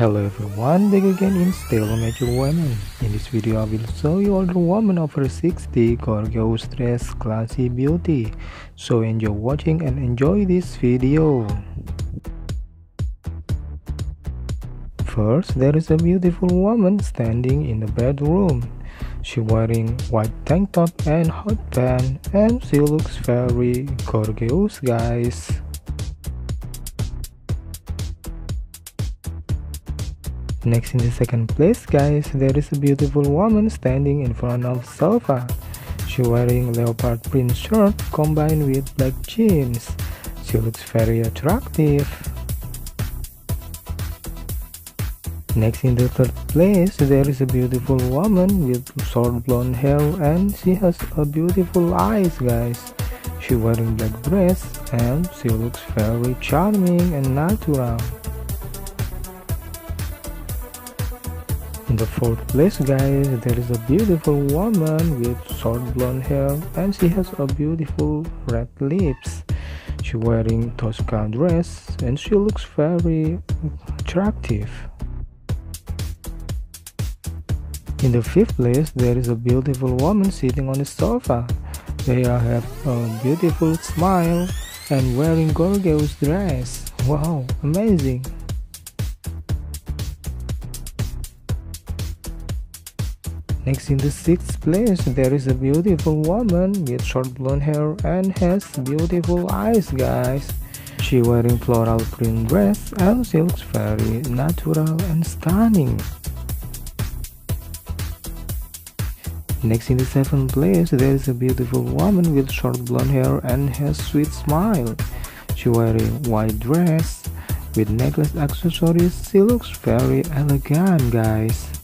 Hello everyone, back again in Style Mature Women. In this video I will show you older woman over 60 gorgeous dress classy beauty. So enjoy watching and enjoy this video. First, there is a beautiful woman standing in the bedroom. She wearing white tank top and hot pants and she looks very gorgeous guys. Next in the second place guys, there is a beautiful woman standing in front of sofa. She wearing leopard print shirt combined with black jeans. She looks very attractive. Next in the third place, there is a beautiful woman with short blonde hair and she has a beautiful eyes guys. She wearing black dress and she looks very charming and natural. In the fourth place guys, there is a beautiful woman with short blonde hair and she has a beautiful red lips. She wearing Tosca dress and she looks very attractive. In the fifth place, there is a beautiful woman sitting on the sofa. They have a beautiful smile and wearing gorgeous dress. Wow, amazing! Next in the sixth place, there is a beautiful woman with short blonde hair and has beautiful eyes guys. She wearing floral print dress and she looks very natural and stunning. Next in the seventh place, there is a beautiful woman with short blonde hair and has sweet smile. She wearing white dress with necklace accessories. She looks very elegant guys.